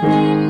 You.